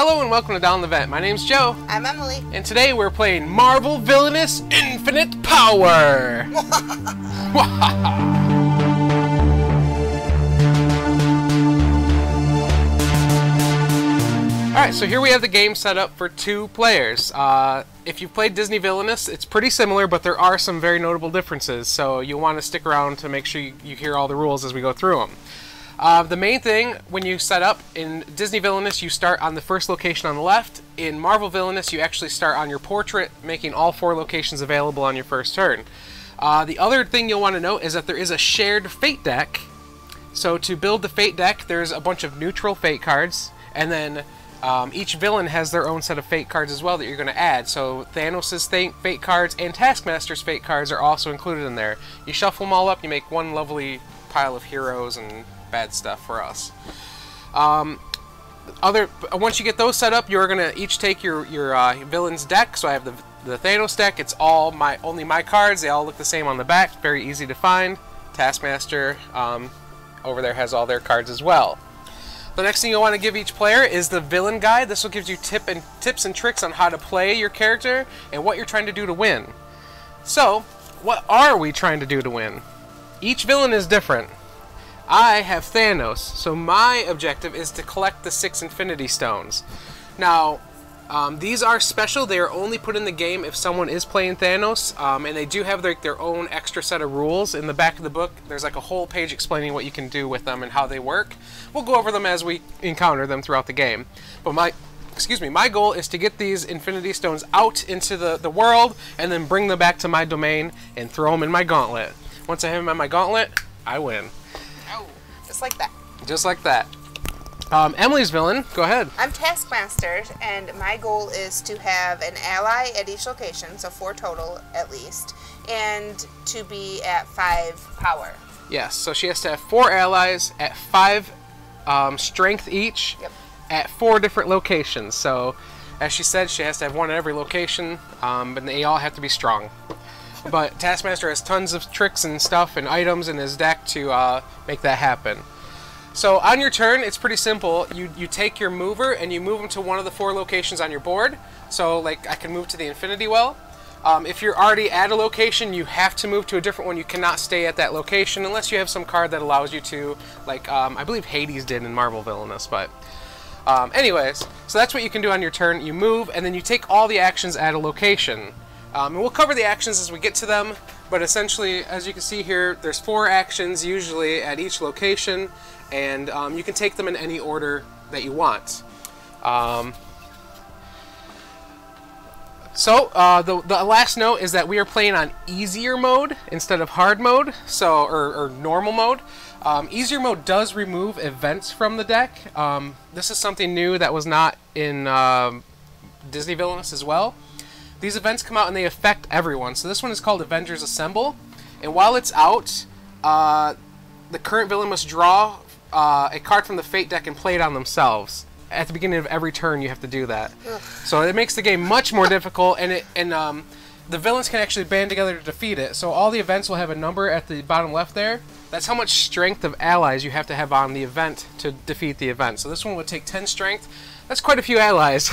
Hello and welcome to Down the Vent. My name's Joe, I'm Emily. and today we're playing Marvel Villainous Infinite Power. Alright, so here we have the game set up for two players. Uh, if you've played Disney Villainous, it's pretty similar, but there are some very notable differences, so you'll want to stick around to make sure you, you hear all the rules as we go through them. Uh, the main thing when you set up in Disney Villainous, you start on the first location on the left. In Marvel Villainous, you actually start on your portrait, making all four locations available on your first turn. Uh, the other thing you'll want to note is that there is a shared fate deck. So to build the fate deck, there's a bunch of neutral fate cards, and then um, each villain has their own set of fate cards as well that you're going to add. So Thanos' fate cards and Taskmaster's fate cards are also included in there. You shuffle them all up, you make one lovely pile of heroes and bad stuff for us. Um, other once you get those set up, you're gonna each take your your uh, villain's deck. So I have the the Thanos deck. It's all my only my cards. They all look the same on the back. Very easy to find. Taskmaster um, over there has all their cards as well. The next thing you'll want to give each player is the villain guide. This will give you tip and tips and tricks on how to play your character and what you're trying to do to win. So, what are we trying to do to win? Each villain is different. I have Thanos, so my objective is to collect the six Infinity Stones. Now, um, these are special. They are only put in the game if someone is playing Thanos, um, and they do have their, their own extra set of rules. In the back of the book, there's like a whole page explaining what you can do with them and how they work. We'll go over them as we encounter them throughout the game. But my excuse me, my goal is to get these Infinity Stones out into the, the world and then bring them back to my domain and throw them in my gauntlet. Once I have them in my gauntlet, I win. Just like that. Just like that. Um, Emily's villain, go ahead. I'm Taskmaster, and my goal is to have an ally at each location, so four total at least, and to be at five power. Yes, so she has to have four allies at five um, strength each Yep. at four different locations. So, as she said, she has to have one at every location, um, but they all have to be strong. But Taskmaster has tons of tricks and stuff and items in his deck to uh, make that happen. So on your turn, it's pretty simple. You you take your mover and you move them to one of the four locations on your board. So like I can move to the Infinity Well. Um, if you're already at a location, you have to move to a different one. You cannot stay at that location unless you have some card that allows you to. Like um, I believe Hades did in Marvel Villainous, but. Um, anyways, so that's what you can do on your turn. You move, and then you take all the actions at a location. Um, and we'll cover the actions as we get to them, but essentially, as you can see here, there's four actions usually at each location, and um, you can take them in any order that you want. Um, so, uh, the, the last note is that we are playing on easier mode instead of hard mode, so or, or normal mode. Um, easier mode does remove events from the deck. Um, this is something new that was not in um, Disney Villainous as well. These events come out and they affect everyone. So this one is called Avengers Assemble, and while it's out, uh, the current villain must draw uh, a card from the Fate deck and play it on themselves. At the beginning of every turn, you have to do that. So it makes the game much more difficult, and it and um, the villains can actually band together to defeat it. So all the events will have a number at the bottom left there. That's how much strength of allies you have to have on the event to defeat the event. So this one would take 10 strength. That's quite a few allies.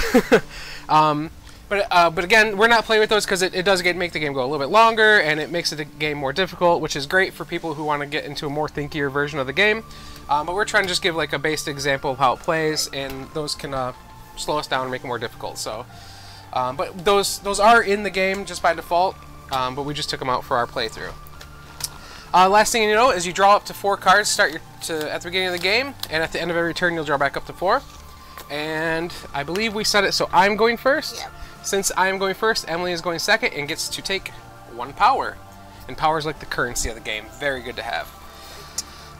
um, but uh, but again, we're not playing with those because it, it does get, make the game go a little bit longer, and it makes the game more difficult, which is great for people who want to get into a more thinkier version of the game. Um, but we're trying to just give like a basic example of how it plays, and those can uh, slow us down and make it more difficult. So, um, but those those are in the game just by default, um, but we just took them out for our playthrough. Uh, last thing you know is you draw up to four cards. Start your to at the beginning of the game, and at the end of every turn you'll draw back up to four. And I believe we set it so I'm going first. Yep. Since I am going first, Emily is going second and gets to take one power. And power is like the currency of the game. Very good to have.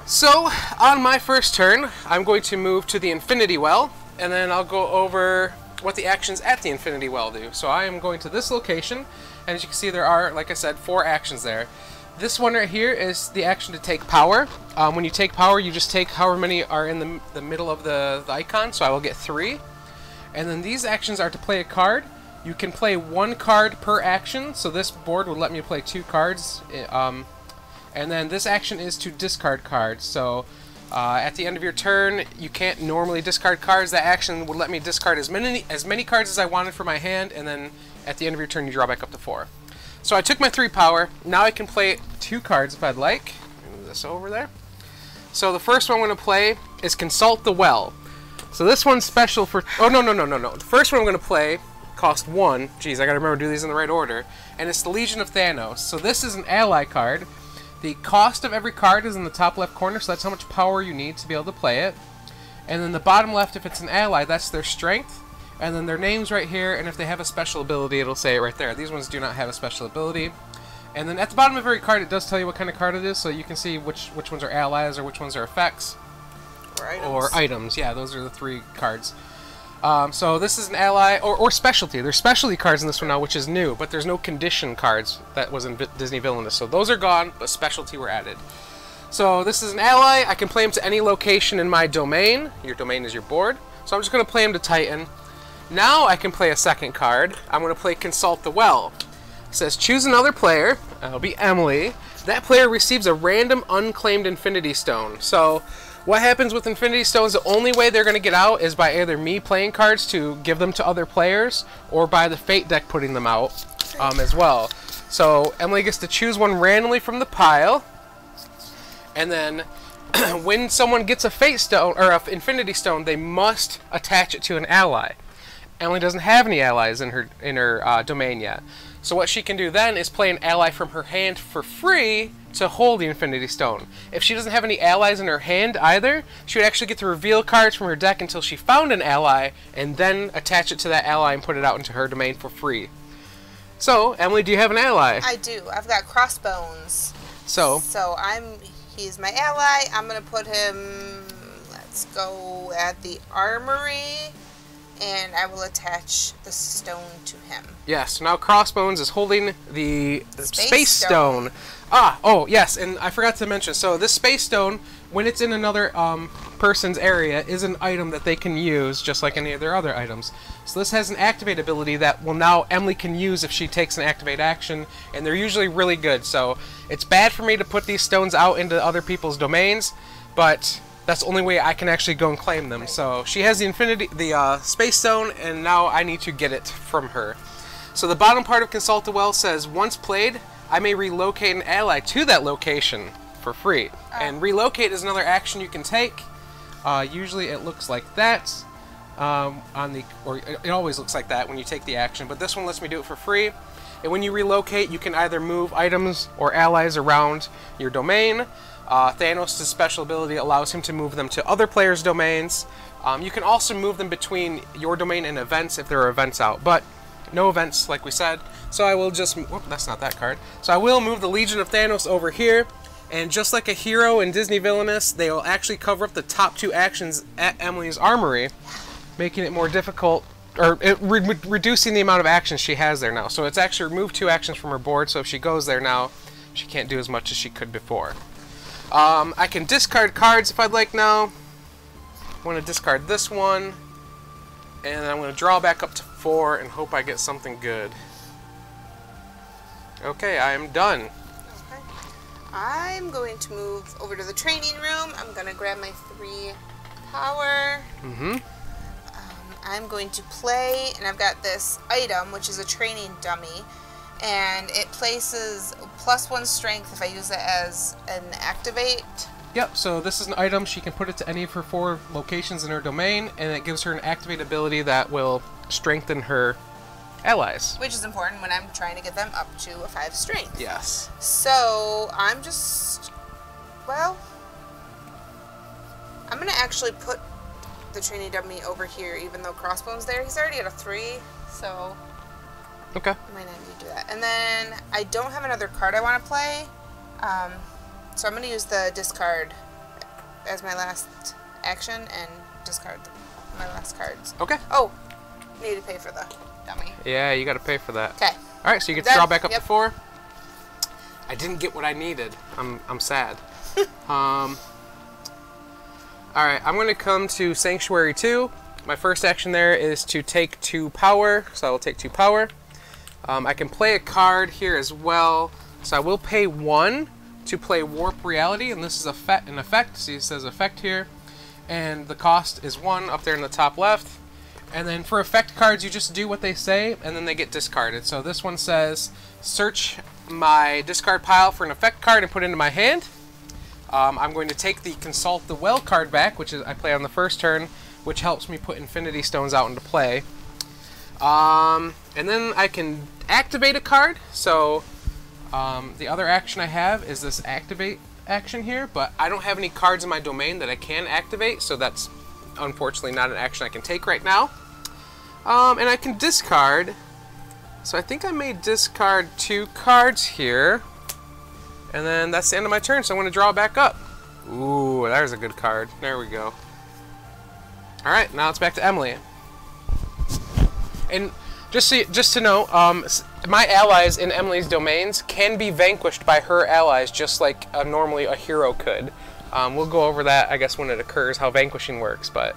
So, on my first turn, I'm going to move to the Infinity Well, and then I'll go over what the actions at the Infinity Well do. So I am going to this location, and as you can see there are, like I said, four actions there. This one right here is the action to take power. Um, when you take power, you just take however many are in the, the middle of the, the icon, so I will get three. And then these actions are to play a card. You can play one card per action, so this board would let me play two cards. eh, Um, and then this action is to discard cards. So Uh, at the end of your turn, you can't normally discard cards. That action would let me discard as many as many cards as I wanted for my hand, and then at the end of your turn, you draw back up to four. So I took my three power. Now I can play two cards if I'd like. Move this over there. So the first one I'm going to play is Consult the Well. So this one's special for. Oh no no no no no. The first one I'm going to play cost one. Geez, I got to remember to do these in the right order. And it's the Legion of Thanos. So this is an ally card. The cost of every card is in the top left corner, so that's how much power you need to be able to play it. And then the bottom left, if it's an ally, that's their strength. And then their name's right here, and if they have a special ability, it'll say it right there. These ones do not have a special ability. And then at the bottom of every card, it does tell you what kind of card it is, so you can see which which ones are allies or which ones are effects Or items. or items. Yeah, those are the three cards. Um, so this is an ally or, or specialty. There's specialty cards in this one now, which is new, but there's no condition cards that was in Disney Villainous. So those are gone, but specialty were added. So this is an ally. I can play him to any location in my domain. Your domain is your board. So I'm just going to play him to Titan. Now I can play a second card. I'm going to play Consult the Well. It says choose another player. That'll be Emily. That player receives a random unclaimed Infinity Stone. So what happens with Infinity Stones? The only way they're going to get out is by either me playing cards to give them to other players, or by the Fate deck putting them out um, as well. So Emily gets to choose one randomly from the pile, and then when someone gets a Fate Stone or an Infinity Stone, they must attach it to an ally. Emily doesn't have any allies in her in her uh, domain yet. So what she can do then is play an ally from her hand for free to hold the Infinity Stone. If she doesn't have any allies in her hand either, she would actually get to reveal cards from her deck until she found an ally, and then attach it to that ally and put it out into her domain for free. So, Emily, do you have an ally? I do. I've got Crossbones. So, So I'm he's my ally. I'm gonna put him. Let's go at the armory, and I will attach the stone to him. Yes, now Crossbones is holding the Space, Space Stone. Stone. Ah, oh, yes, and I forgot to mention. So, this Space Stone, when it's in another um, person's area, is an item that they can use just like any of their other items. So, this has an activate ability that will now Emily can use if she takes an activate action, and they're usually really good. So, it's bad for me to put these stones out into other people's domains, but that's the only way I can actually go and claim them. So, she has the Infinity, the uh, Space Stone, and now I need to get it from her. So the bottom part of Consult the Well says, once played, I may relocate an ally to that location for free. And relocate is another action you can take. Uh, usually it looks like that. Um, on the, or it it always looks like that when you take the action, but this one lets me do it for free. And when you relocate, you can either move items or allies around your domain. Uh, Thanos' special ability allows him to move them to other players' domains. Um, you can also move them between your domain and events if there are events out, but no events, like we said. So I will just. Whoop, that's not that card. So I will move the Legion of Thanos over here. And just like a hero in Disney Villainous, they will actually cover up the top two actions at Emily's armory, making it more difficult, or it, re- re- reducing the amount of actions she has there now. So it's actually removed two actions from her board, so if she goes there now, she can't do as much as she could before. Um, I can discard cards if I'd like now. I'm going to discard this one, and I'm going to draw back up to four and hope I get something good. Okay, I am done. Okay. I'm going to move over to the training room. I'm gonna grab my three power. Mm-hmm. Um, I'm going to play, and I've got this item, which is a training dummy, and it places plus one strength if I use it as an activate. Yep, so this is an item. She can put it to any of her four locations in her domain, and it gives her an activate ability that will strengthen her allies. Which is important when I'm trying to get them up to a five strength. Yes. So I'm just, well, I'm gonna actually put the training dummy over here, even though Crossbone's there. He's already at a three, so Okay. I might not need to do that. And then I don't have another card I want to play, um, so I'm gonna use the discard as my last action and discard my last cards. Okay. Oh, need to pay for the dummy. Yeah, you got to pay for that. Okay. All right, so you get to draw back up Yep. to four. I didn't get what I needed. I'm I'm sad. um. All right, I'm going to come to Sanctuary two. My first action there is to take two power, so I will take two power. Um, I can play a card here as well, so I will pay one, to play Warp Reality, and this is effect, an effect. See, it says effect here, and the cost is one up there in the top left. And then for effect cards, you just do what they say, and then they get discarded. So this one says, search my discard pile for an effect card and put it into my hand. Um, I'm going to take the Consult the Well card back, which is I play on the first turn, which helps me put Infinity Stones out into play. Um, and then I can activate a card. So um, the other action I have is this activate action here, but I don't have any cards in my domain that I can activate, so that's unfortunately not an action I can take right now. Um, and I can discard. So I think I may discard two cards here. And then that's the end of my turn, so I'm going to draw back up. Ooh, there's a good card. There we go. Alright, now it's back to Emily. And just so, just to know, um, my allies in Emily's domains can be vanquished by her allies, just like uh, normally a hero could. Um, we'll go over that, I guess, when it occurs, how vanquishing works. But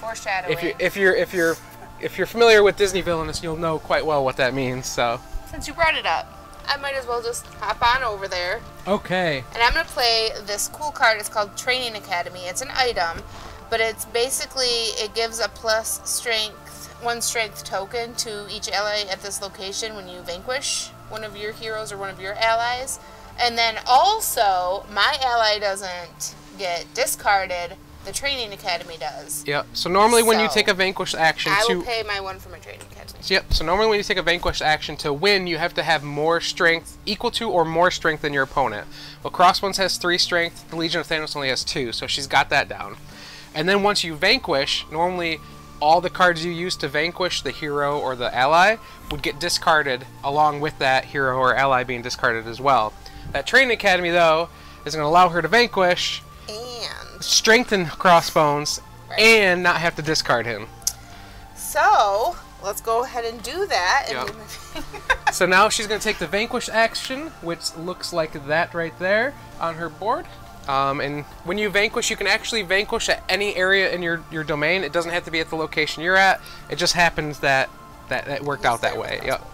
Foreshadowing. if you if you're if you're if you're familiar with Disney villainous, you'll know quite well what that means. So Since you brought it up, I might as well just hop on over there. okay, And I'm going to play this cool card. It's called Training Academy. It's an item, but it's basically, it gives a plus strength, one strength token to each ally at this location when you vanquish one of your heroes or one of your allies. And then also, my ally doesn't get discarded, the Training Academy does. yep. So normally when you take a vanquish action to. I to will pay my one for my Training Academy. Yep. So normally when you take a vanquish action to win, you have to have more strength, equal to or more strength than your opponent. Well, Crossbones has three strength. The Legion of Thanos only has two, so she's got that down. And then once you vanquish, normally all the cards you use to vanquish the hero or the ally would get discarded along with that hero or ally being discarded as well. That Training Academy, though, is going to allow her to vanquish, And strengthen Crossbones, Right. and not have to discard him. so, let's go ahead and do that. And Yep. So now she's going to take the Vanquish action, which looks like that right there on her board. Um, and when you vanquish, you can actually vanquish at any area in your, your domain. It doesn't have to be at the location you're at. It just happens that that, that worked out that way. Yep.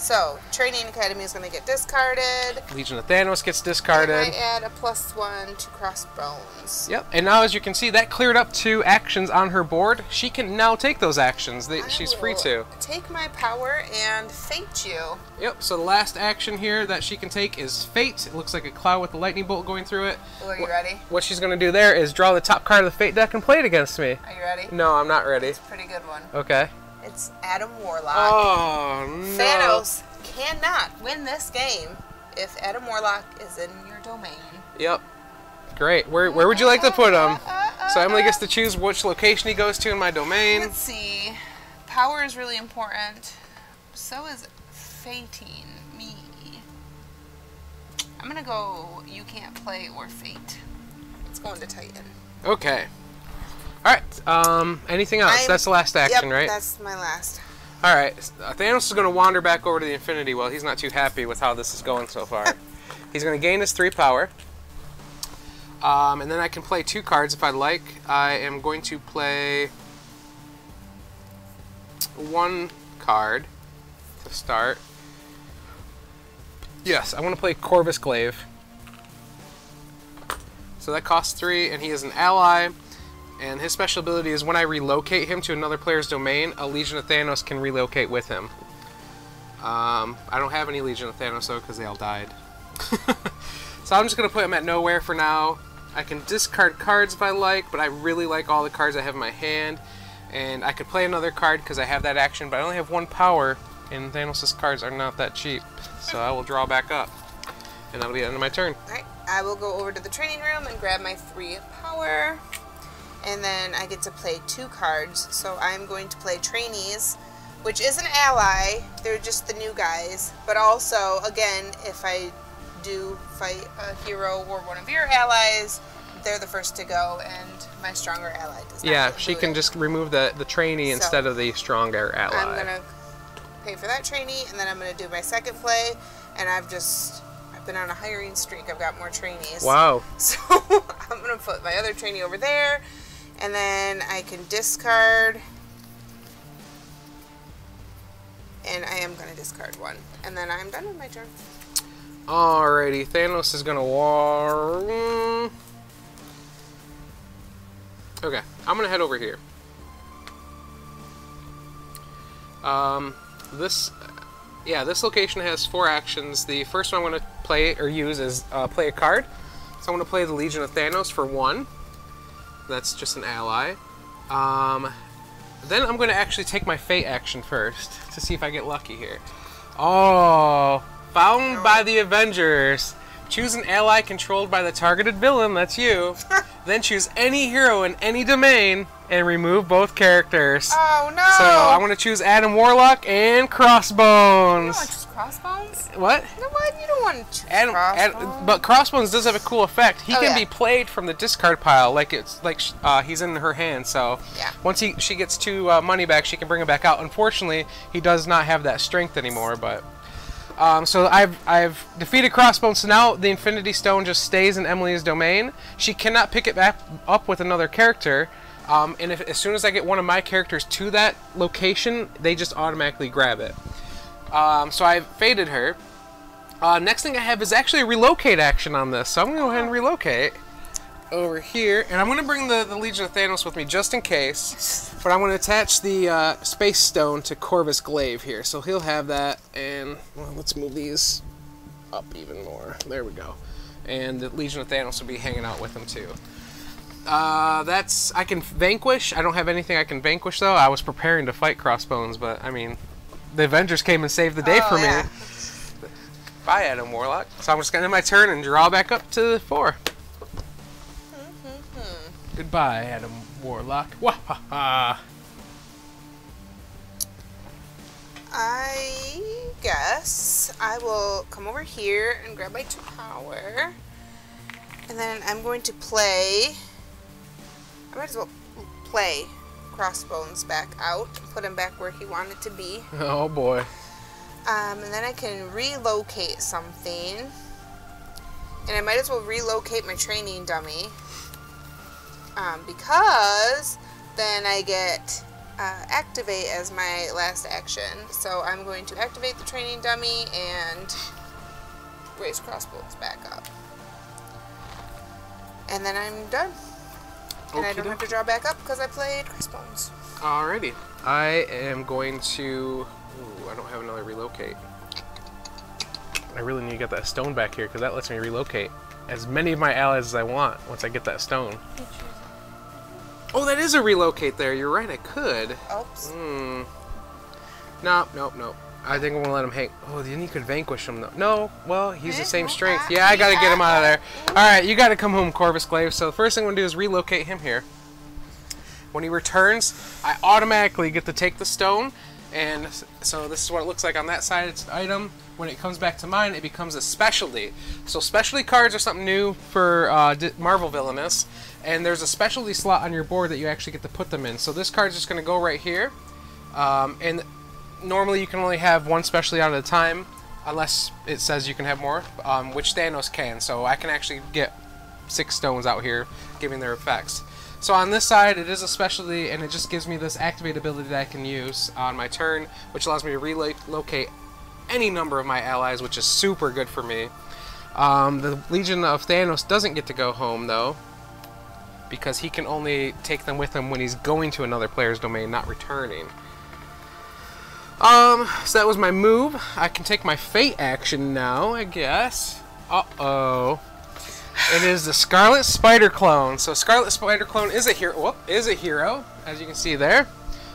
So, Training Academy is going to get discarded. Legion of Thanos gets And discarded. I add a plus one to crossbones. Yep. And now, as you can see, that cleared up two actions on her board. She can now take those actions. They, I she's free to. Take my power and fate you. Yep. So the last action here that she can take is Fate. It looks like a cloud with a lightning bolt going through it. Oh, are you What- ready? What she's going to do there is draw the top card of the Fate deck and play it against me. Are you ready? No, I'm not ready. It's a pretty good one. Okay. It's Adam Warlock. Oh, no. Thanos cannot win this game if Adam Warlock is in your domain. Yep. Great. Where, where would you like to put him? So Emily gets to choose which location he goes to in my domain. Let's see. Power is really important. So is fating me. I'm gonna go. You can't play or fate. It's going to Titan. Okay. All right. Um. Anything else? I'm- That's the last action, yep, right? That's my last. All right. Uh, Thanos is going to wander back over to the Infinity Well. He's not too happy with how this is going so far. He's going to gain his three power. Um, and then I can play two cards if I'd like. I am going to play one card to start. Yes, I want to play Corvus Glaive. So that costs three, and he is an ally. And his special ability is when I relocate him to another player's domain, a Legion of Thanos can relocate with him. Um, I don't have any Legion of Thanos though because they all died. so I'm just going to put him at nowhere for now. I can discard cards if I like, but I really like all the cards I have in my hand. And I could play another card because I have that action, but I only have one power, and Thanos' cards are not that cheap. So I will draw back up. And that'll be the end of my turn. Alright, I will go over to the training room and grab my three power. And then I get to play two cards. So I'm going to play trainees, which is an ally. They're just the new guys. But also, again, if I do fight a hero or one of your allies, they're the first to go, and my stronger ally does not. Yeah, she can just remove the, the trainee So, instead of the stronger ally. I'm gonna pay for that trainee, and then I'm gonna do my second play. And I've just I've been on a hiring streak. I've got more trainees. Wow. So I'm gonna put my other trainee over there, and then I can discard. And I am gonna discard one, and then I'm done with my turn. Alrighty, Thanos is gonna war. mm. Okay, I'm gonna head over here. Um, this, yeah, this location has four actions. The first one I'm gonna play or use is uh, play a card. So I'm gonna play the Legion of Thanos for one. That's just an ally. Um, then I'm gonna actually take my Fate action first to see if I get lucky here. Oh, found by the Avengers. Choose an ally controlled by the targeted villain, that's you. then choose any hero in any domain and remove both characters. Oh no! So I want to choose Adam Warlock and You Crossbones. don't want to choose crossbones? What? No, what? You don't want to choose Adam, crossbones. But Crossbones does have a cool effect. He Oh, can yeah. be played from the discard pile, like it's like uh, he's in her hand. So Yeah. once he she gets two uh, money back, she can bring him back out. Unfortunately, he does not have that strength anymore. But um, so I've I've defeated Crossbones. So now the Infinity Stone just stays in Emily's domain. She cannot pick it back up with another character. Um, and if, as soon as I get one of my characters to that location, they just automatically grab it. Um, so I've fated her. Uh, next thing I have is actually a relocate action on this. So I'm going to go ahead and relocate over here. And I'm going to bring the, the Legion of Thanos with me just in case. But I'm going to attach the uh, Space Stone to Corvus Glaive here. So he'll have that. And well, let's move these up even more. There we go. And the Legion of Thanos will be hanging out with him too. Uh, that's I can vanquish. I don't have anything I can vanquish though. I was preparing to fight Crossbones, but I mean, the Avengers came and saved the day Oh, for yeah. me. Bye, Adam Warlock. So I'm just gonna end my turn and draw back up to 4 Goodbye, Adam Warlock. Wahaha. I guess I will come over here and grab my two power. And then I'm going to play. I might as well play Crossbones back out put him back where he wanted to be. Oh boy. Um, and then I can relocate something. And I might as well relocate my training dummy. Um, because then I get uh, activate as my last action. So I'm going to activate the training dummy and raise crossbones back up. And then I'm done. And I don't have to draw back up because I played crossbones. Alrighty. I am going to. Ooh, I don't have another relocate. I really need to get that stone back here because that lets me relocate as many of my allies as I want once I get that stone. Oh, that is a relocate there. You're right. I could. Oops. Hmm. Nope, nope, nope. I think I'm gonna let him hang. Oh, then you could vanquish him though. No, well, he's the same strength. ah, Yeah, I gotta get him out of there. All right, you gotta come home, Corvus Glaive. So the first thing I'm gonna do is relocate him here. When he returns, I automatically get to take the stone, and so this is what it looks like on that side. It's an item. When it comes back to mine, it becomes a specialty. So specialty cards are something new for uh, Marvel Villainous, and there's a specialty slot on your board that you actually get to put them in. So this card's just gonna go right here, um, and normally you can only have one specialty out at a time, unless it says you can have more, um, which Thanos can. So I can actually get six stones out here, giving their effects. So on this side, it is a specialty, and it just gives me this activate ability that I can use on my turn, which allows me to relocate any number of my allies, which is super good for me. Um, the Legion of Thanos doesn't get to go home, though, because he can only take them with him when he's going to another player's domain, not returning. Um, so that was my move. I can take my fate action now, I guess. Uh-oh. It is the Scarlet Spider Clone. So Scarlet Spider Clone is a hero. Whoop, is a hero, as you can see there.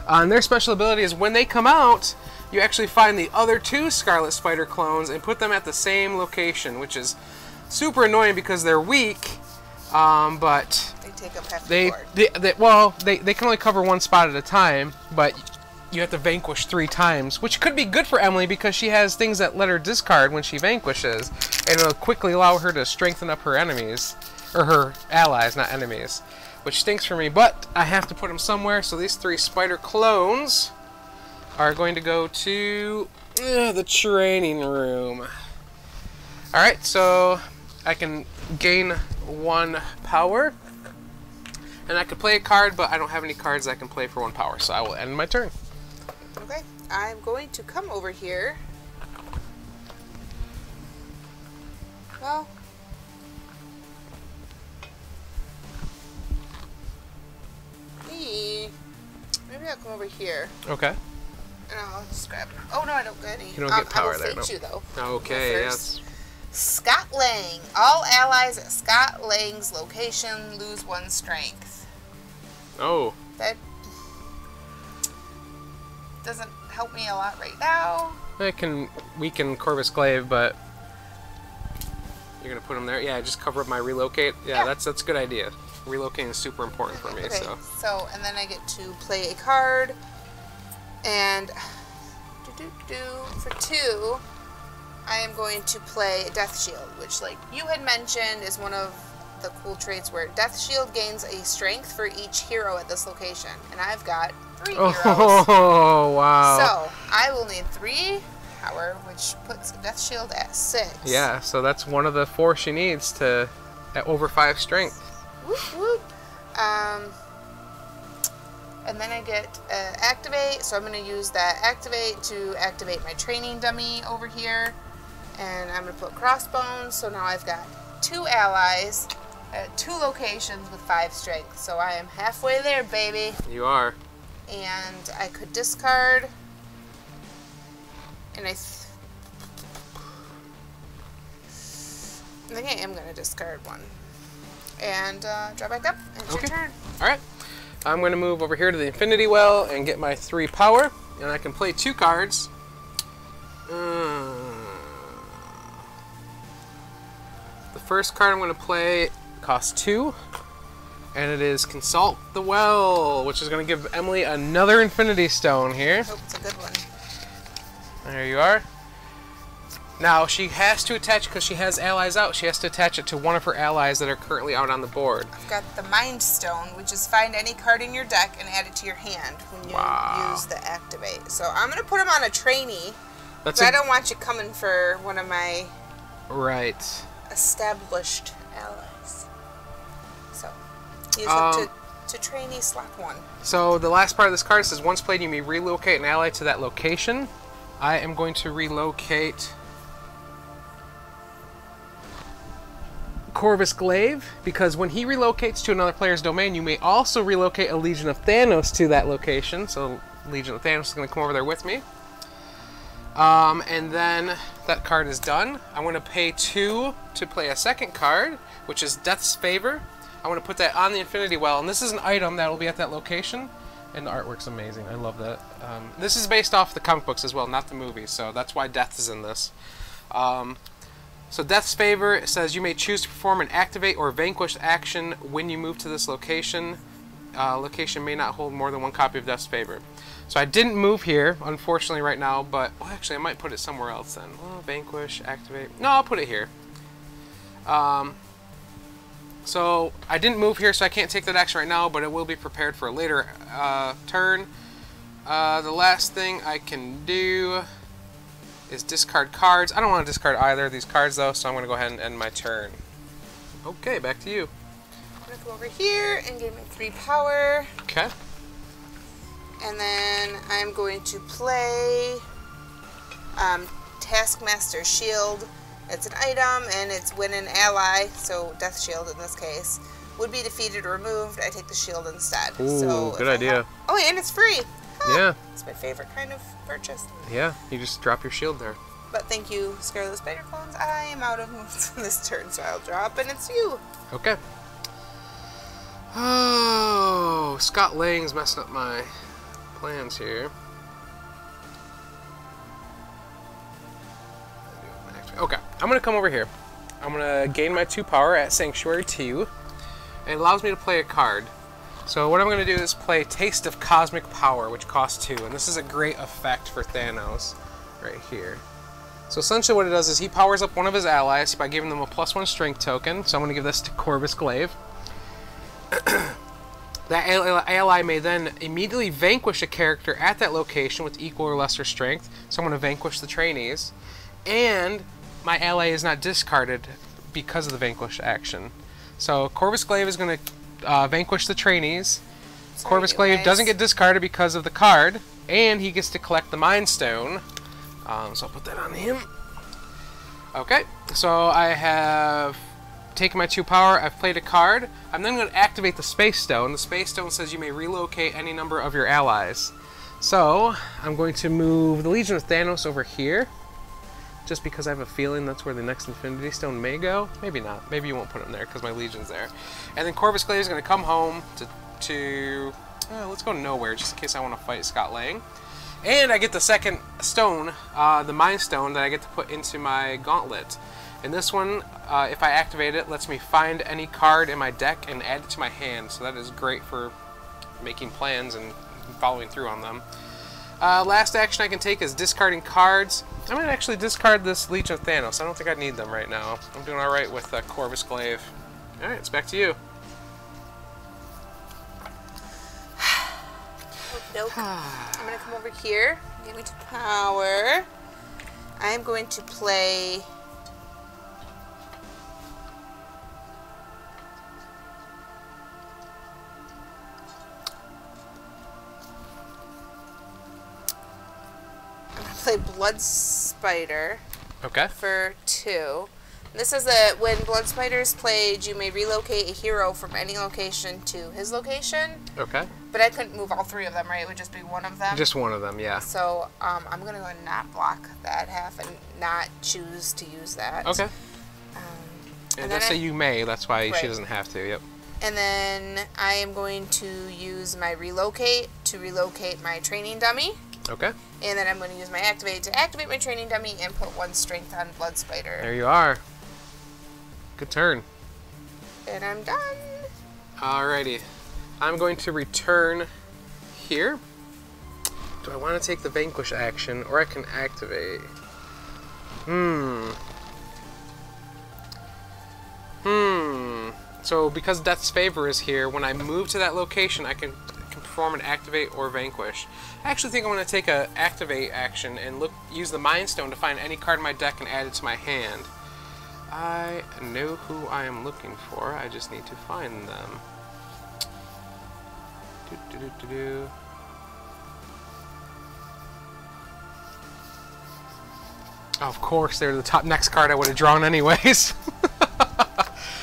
Uh, and their special ability is when they come out, you actually find the other two Scarlet Spider clones and put them at the same location, which is super annoying because they're weak. Um, but take up half they, board. they, they well, they, they can only cover one spot at a time, but you have to vanquish three times, which could be good for Emily because she has things that let her discard when she vanquishes, and it'll quickly allow her to strengthen up her enemies, or her allies, not enemies, which stinks for me. But I have to put them somewhere, so these three spider clones are going to go to uh, the training room. All right, so I can gain one power. And I could play a card, but I don't have any cards I can play for one power, so I will end my turn. Okay, I'm going to come over here. Well. Maybe I'll come over here. Okay. And I'll just grab. Oh no, I don't get any. You don't um, get power I will there, you though. Okay, yes. Scott Lang. All allies at Scott Lang's location lose one strength. Oh, That doesn't help me a lot right now. it can weaken Corvus Glaive, but you're gonna put him there. Yeah, just cover up my relocate. Yeah, Yeah. that's that's a good idea. Relocating is super important for me. Okay, So so and then I get to play a card, and do do do for two, I am going to play Death Shield, which, like you had mentioned, is one of the cool traits where Death Shield gains a strength for each hero at this location, and I've got three heroes. Oh wow. So I will need three power, which puts Death Shield at six. yeah, so that's one of the four she needs to at over five strength. Whoop whoop. Um, and then I get uh, activate, so I'm going to use that activate to activate my training dummy over here. And I'm going to put crossbones, so now I've got two allies at two locations with five strength. So I am halfway there, baby. You are. And I could discard. And I. Th- I think I am going to discard one. And uh, draw back up. And it's Okay. your turn. All right. I'm going to move over here to the Infinity Well and get my three power, and I can play two cards. Uh, the first card I'm going to play costs two, and it is Consult the Well, which is going to give Emily another Infinity Stone here. Hope it's a good one. There you are. Now she has to attach because she has allies out. She has to attach it to one of her allies that are currently out on the board. I've got the Mind Stone, which is find any card in your deck and add it to your hand when you Wow. use the activate. So I'm gonna put him on a trainee. That's 'cause I a, don't want you coming for one of my right. established use up Um, to, to trainee slot one. So the last part of this card says once played you may relocate an ally to that location. I am going to relocate Corvus Glaive because when he relocates to another player's domain, you may also relocate a Legion of Thanos to that location. So Legion of Thanos is going to come over there with me. Um, and then that card is done. I'm going to pay two to play a second card, which is Death's Favor. I want to put that on the Infinity Well, and this is an item that will be at that location. And the artwork's amazing. I love that. Um, this is based off the comic books as well, not the movies, so that's why Death is in this. Um, so Death's Favor says you may choose to perform an activate or vanquish action when you move to this location. Uh, location may not hold more than one copy of Death's Favor. So I didn't move here, unfortunately, right now, but well, actually, I might put it somewhere else then. Well, vanquish, activate. No, I'll put it here. Um, so I didn't move here, so I can't take that action right now, but it will be prepared for a later uh, turn. Uh, the last thing I can do is discard cards. I don't want to discard either of these cards, though, so I'm going to go ahead and end my turn. Okay, back to you. I'm gonna go over here and gain my three power. Okay. And then I'm going to play um, Taskmaster Shield. It's an item, and it's when an ally, so Death Shield in this case, would be defeated or removed, I take the shield instead. Ooh, so good idea. have- oh, and it's free. Huh, Yeah, It's my favorite kind of purchase. yeah. You just drop your shield there. But thank you, Scarlet Spider Clones. I am out of moves this turn, so I'll drop, and it's you. Okay. Oh, Scott Lang's messing up my plans here. Okay, I'm gonna come over here. I'm gonna gain my two power at Sanctuary 2. and It allows me to play a card. So what I'm gonna do is play Taste of Cosmic Power, which costs two, and this is a great effect for Thanos right here. So essentially what it does is he powers up one of his allies by giving them a plus one strength token. So I'm to give this to Corvus Glaive. that ally may then immediately vanquish a character at that location with equal or lesser strength. So I'm going to vanquish the trainees. And my ally is not discarded because of the vanquish action. So Corvus Glaive is going to uh, vanquish the trainees. Sorry, Corvus Glaive guys. doesn't get discarded because of the card, and he gets to collect the Mind Stone. Um, so I'll put that on him. Okay, so I have taken my two power, I've played a card. I'm then going to activate the Space Stone. The Space Stone says you may relocate any number of your allies. So, I'm going to move the Legion of Thanos over here. Just because I have a feeling that's where the next Infinity Stone may go. Maybe not. Maybe you won't put him there because my Legion's there. And then Corvus Glaive is going to come home to... to uh, let's go nowhere just in case I want to fight Scott Lang. And I get the second stone, uh, the Mind Stone, that I get to put into my gauntlet. And this one, uh, if I activate it, lets me find any card in my deck and add it to my hand. So that is great for making plans and following through on them. Uh, last action I can take is discarding cards. I'm going to actually discard this Legion of Thanos. I don't think I need them right now. I'm doing alright with uh, Corvus Glaive. Alright, it's back to you. Nope. I'm gonna come over here. Get me to power. I'm going to play. Play Blood Spider Okay. for two. This says that when Blood Spider is played, you may relocate a hero from any location to his location. Okay. But I couldn't move all three of them, right? It would just be one of them. Just one of them, yeah. So um, I'm gonna go and not block that half and not choose to use that. Okay. Um, And and let's say you may, that's why she doesn't have to, yep. and then I am going to use my relocate to relocate my training dummy. Okay. And then I'm going to use my activate to activate my training dummy and put one strength on Blood Spider. There you are. Good turn. And I'm done. Alrighty. I'm going to return here. Do I want to take the Vanquish action or I can activate? Hmm. Hmm. So because Death's Favor is here, when I move to that location, I can, can perform an Activate or Vanquish. I actually think I'm going to take a Activate action and look use the Mind Stone to find any card in my deck and add it to my hand. I know who I am looking for. I just need to find them. Do, do, do. Of course, they're the top next card I would have drawn anyways.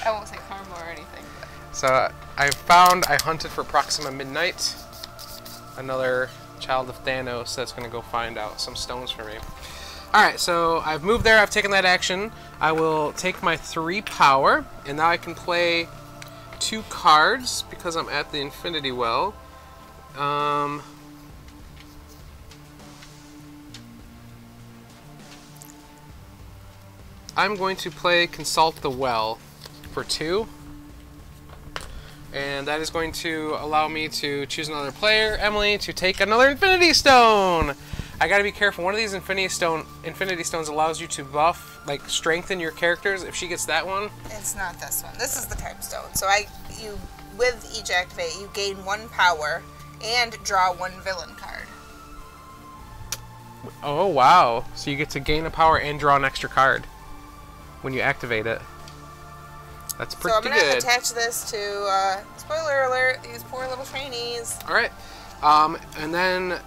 I won't say karma or anything. So I found, I hunted for Proxima Midnight, another child of Thanos that's going to go find out some stones for me. Alright, so I've moved there, I've taken that action. I will take my three power, and now I can play two cards because I'm at the Infinity Well. Um, I'm going to play Consult the Well for two. And that is going to allow me to choose another player, Emily, to take another Infinity Stone. I gotta be careful. One of these Infinity Stone Infinity Stones allows you to buff, like strengthen your characters. If she gets that one, It's not this one. This is the time stone. So I, you, with each activate, you gain one power and draw one villain card. oh wow! So you get to gain a power and draw an extra card when you activate it. That's pretty so I'm gonna good. attach this to. Uh, spoiler alert: these poor little trainees. All right, um, and then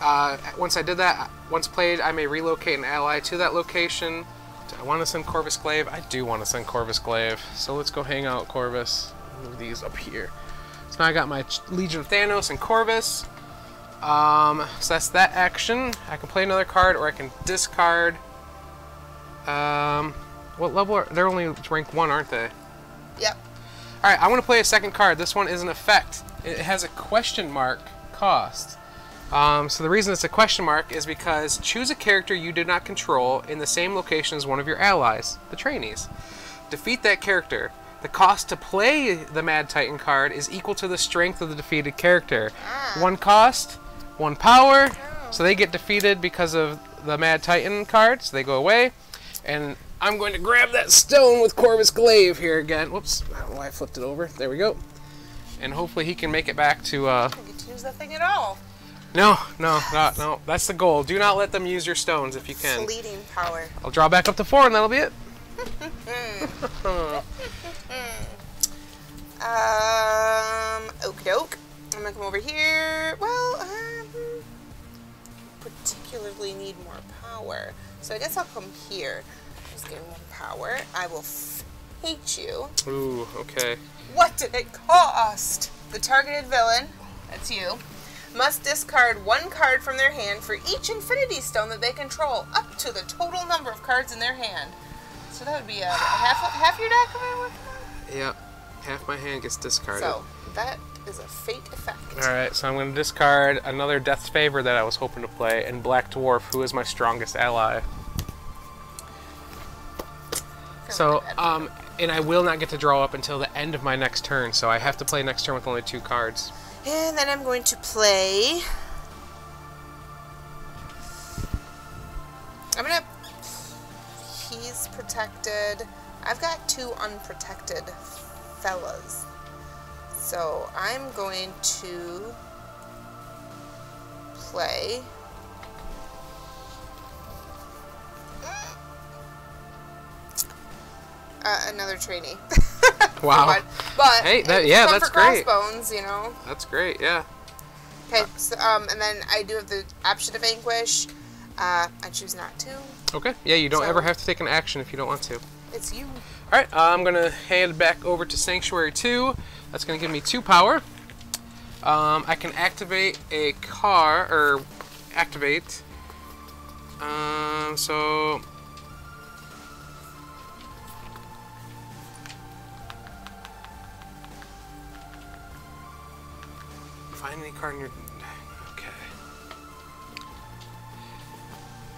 uh, once I did that, once played, I may relocate an ally to that location. Do I want to send Corvus Glaive? I do want to send Corvus Glaive. So let's go hang out, Corvus. Move these up here. So now I got my Legion of Thanos and Corvus. Um, so that's that action. I can play another card, or I can discard. Um, what level are they're only rank one, aren't they? Yep. All right, I want to play a second card. This one is an effect. It has a question mark cost. Um, so the reason it's a question mark is because choose a character you do not control in the same location as one of your allies, the trainees. Defeat that character. The cost to play the Mad Titan card is equal to the strength of the defeated character. One cost, one power, so they get defeated because of the Mad Titan card, so they go away. And I'm going to grab that stone with Corvus Glaive here again. Whoops, I don't know why I flipped it over. There we go. And hopefully he can make it back to, uh... I don't get to use that thing at all. No, no, no, no. That's the goal. Do not let them use your stones if you can. Fleeting power. I'll draw back up to four and that'll be it. Um, okie doke. I'm gonna come over here. Well, um, particularly need more power. So I guess I'll come here. Gain power. I will f- hate you. Ooh, okay. What did it cost? The targeted villain, that's you, must discard one card from their hand for each Infinity Stone that they control, up to the total number of cards in their hand. So that would be uh, half half your deck. Am I working on? Yep. Half my hand gets discarded. So that is a fate effect. Alright, so I'm going to discard another Death's Favor that I was hoping to play, and Black Dwarf, who is my strongest ally. So, um, and I will not get to draw up until the end of my next turn, so I have to play next turn with only two cards. And then I'm going to play. I'm gonna. He's protected. I've got two unprotected fellas. So I'm going to play. Uh, another trainee. Wow. but, Hey, that- yeah, that's for great. Crossbones, you know. That's great, yeah. Okay, so, um, and then I do have the option of vanquish. Uh, I choose not to. Okay, yeah, you don't So- ever have to take an action if you don't want to. It's you. Alright, uh, I'm going to hand back over to Sanctuary 2. That's going to give me 2 power. Um, I can activate a car, or activate. Um, so. Find any card in your. Okay.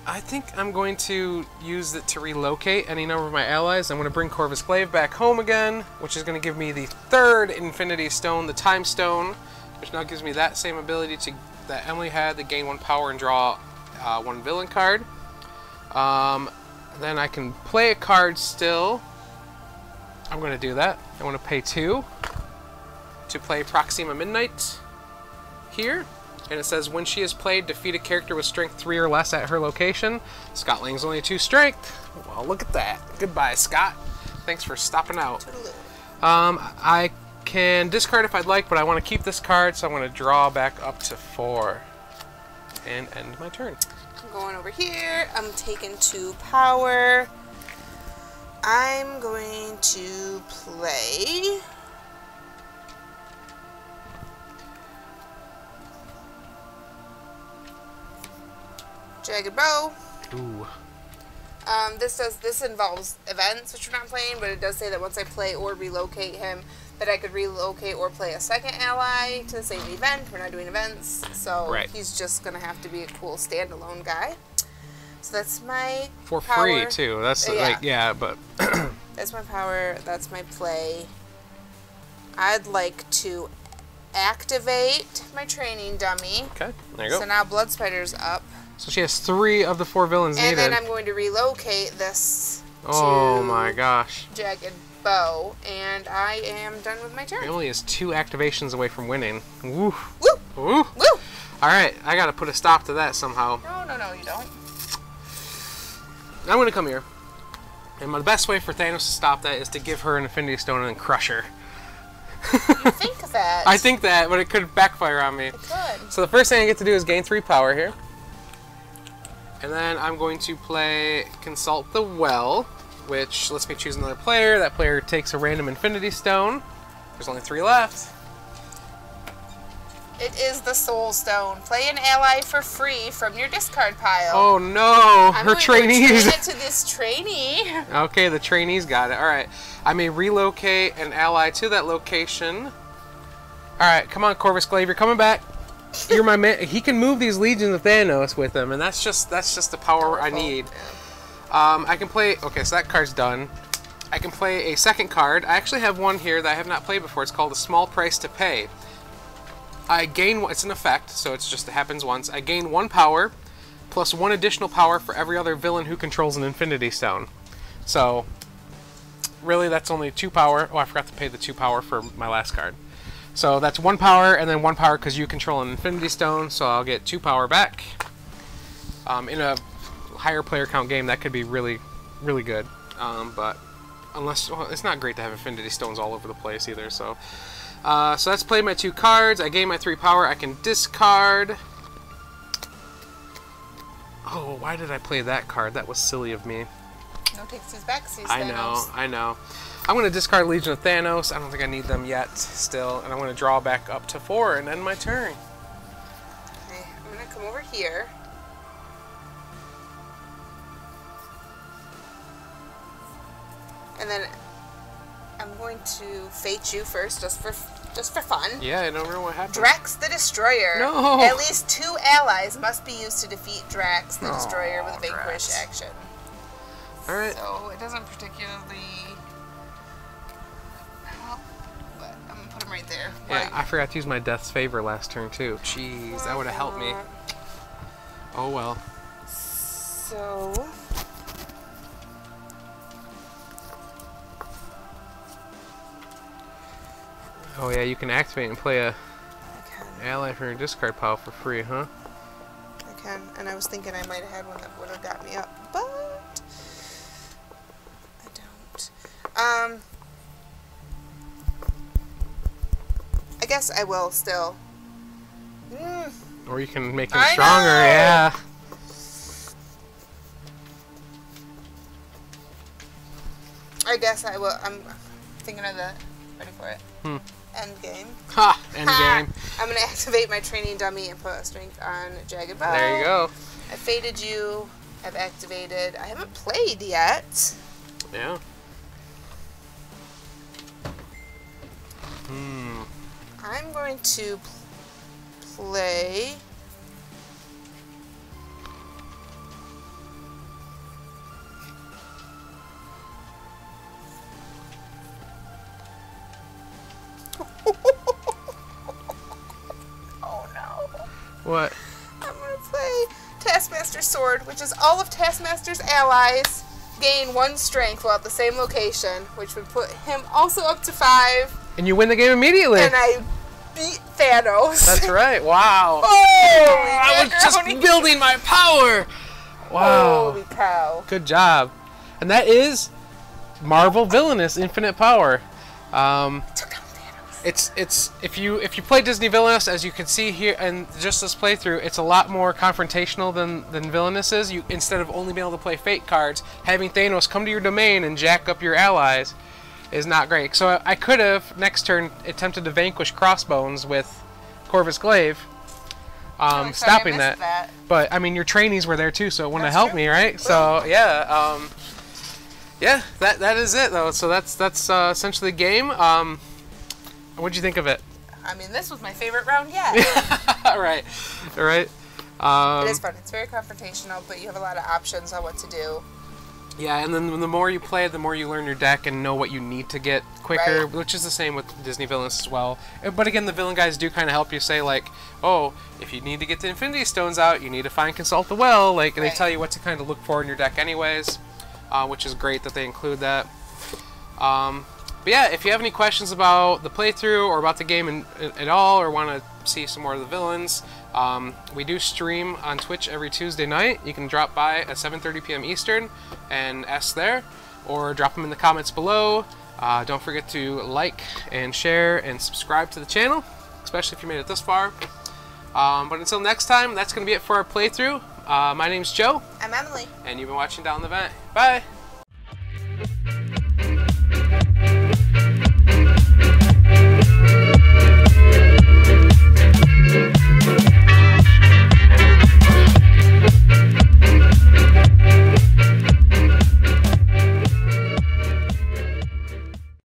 I think I'm going to use it to relocate any number of my allies. I'm going to bring Corvus Glaive back home again, which is going to give me the third Infinity Stone, the Time Stone, which now gives me that same ability to that Emily had to gain one power and draw uh, one villain card. Um, then I can play a card still. I'm going to do that. I want to pay two to play Proxima Midnight here. And it says when she is played, defeat a character with strength 3 or less at her location. Scott Lang's only 2 strength. Well, look at that. Goodbye, Scott. Thanks for stopping out. Um, I can discard if I'd like, but I want to keep this card, so I'm going to draw back up to 4. And end my turn. I'm going over here. I'm taking two power. I'm going to play. Jagged Bow. Ooh. Um, this does this involves events which we're not playing, but it does say that once I play or relocate him, that I could relocate or play a second ally to the same event. We're not doing events, so Right. he's just gonna have to be a cool standalone guy. So that's my For power. free, too. That's Uh, like, yeah, but. That's my power. That's my play. I'd like to activate my training dummy. okay, there you go. So now Blood Spider's up. So she has three of the four villains And needed. then I'm going to relocate this oh my gosh. Jagged Bow. And I am done with my turn. Emily is two activations away from winning. Woo. Woo! Woo. Woo! Alright, I gotta put a stop to that somehow. No, no, no, you don't. I'm gonna come here. And my best way for Thanos to stop that is to give her an Infinity Stone and then crush her. You think that. I think that, but it could backfire on me. It could. So the first thing I get to do is gain three power here. And then I'm going to play Consult the Well, which lets me choose another player. That player takes a random Infinity Stone. There's only three left. It is the Soul Stone. Play an ally for free from your discard pile. Oh no, I'm her going trainees. To to this trainee. Okay, the trainees got it. All right. I may relocate an ally to that location. All right, come on, Corvus Glaive, you're coming back. You're my man. He can move these legions of Thanos with him, and that's just that's just the power I need. Um, I can play. Okay, so that card's done. I can play a second card. I actually have one here that I have not played before. It's called a small price to pay. I gain. It's an effect, so it's just it happens once. I gain one power, plus one additional power for every other villain who controls an Infinity Stone. So, really, that's only two power. Oh, I forgot to pay the two power for my last card. So that's one power, and then one power because you control an Infinity Stone. So I'll get two power back. Um, in a higher player count game, that could be really, really good. Um, but unless well, it's not great to have Infinity Stones all over the place either. So, uh, so that's played my two cards. I gain my three power. I can discard. Oh, why did I play that card? That was silly of me. No takes his back. I know, I know. I'm going to discard Legion of Thanos. I don't think I need them yet still. And I'm going to draw back up to four and end my turn. Okay, I'm gonna come over here. And then I'm going to fate you first, just for just for fun. Yeah, I don't know what happened. Drax the Destroyer. No. At least two allies must be used to defeat Drax the Destroyer with a Oh, vanquish action. All right. So it doesn't particularly I'm gonna put him right there. Yeah, I forgot to use my Death's Favor last turn too. Jeez, that would have helped me. Oh well. So Oh yeah, you can activate and play a ally from your discard pile for free, huh? I can, and I was thinking I might have had one that would have got me up, but I don't. Um, I guess I will still. Mm, Or you can make him I stronger. know! Yeah. I guess I will. I'm thinking of the. Ready for it? Hmm. End game. Ha! End Ha! game. I'm gonna activate my training dummy and put a strength on Jagged Bow. There you go. I fated you. I've activated. I haven't played yet. Yeah. Hmm. I'm going to play. oh no. What? I'm gonna play Taskmaster Sword, which is all of Taskmaster's allies gain one strength while at the same location, which would put him also up to five, And you win the game immediately. and I beat Thanos. That's right. Wow. Oh, I was just building my power. Wow. Holy cow. Good job. And that is Marvel Villainous Infinite Power. Um, Took down Thanos. it's it's if you if you play Disney Villainous, as you can see here, and just this playthrough, it's a lot more confrontational than than Villainous is. You instead of only being able to play Fate cards, having Thanos come to your domain and jack up your allies is not great. So I, could have next turn attempted to vanquish Crossbones with Corvus Glaive, um, Oh, stopping that. that. But I mean, your trainees were there too, so it wouldn't have helped true. me, right? So yeah, um, yeah, that that is it though. So that's that's uh, essentially the game. Um, what'd you think of it? I mean, this was my favorite round yet. all right, all right. Um, it is fun. It's very confrontational, but you have a lot of options on what to do. Yeah, and then the more you play, the more you learn your deck and know what you need to get quicker, Right. which is the same with Disney villains as well. Uh, But again, the villain guys do kind of help you say like, oh, if you need to get the Infinity Stones out, you need to find Consult the Well. Like they tell you what to kind of look for in your deck, anyways, uh, which is great that they include that. Um, but yeah, if you have any questions about the playthrough or about the game in, at all, or want to see some more of the villains, um, we do stream on Twitch every Tuesday night. You can drop by at 7:30 p.m. Eastern and ask there, or drop them in the comments below. Uh, don't forget to like and share and subscribe to the channel, especially if you made it this far. Um, but until next time, that's going to be it for our playthrough. Uh, my name's Joe, I'm Emily. and you've been watching Down the Vent. Bye.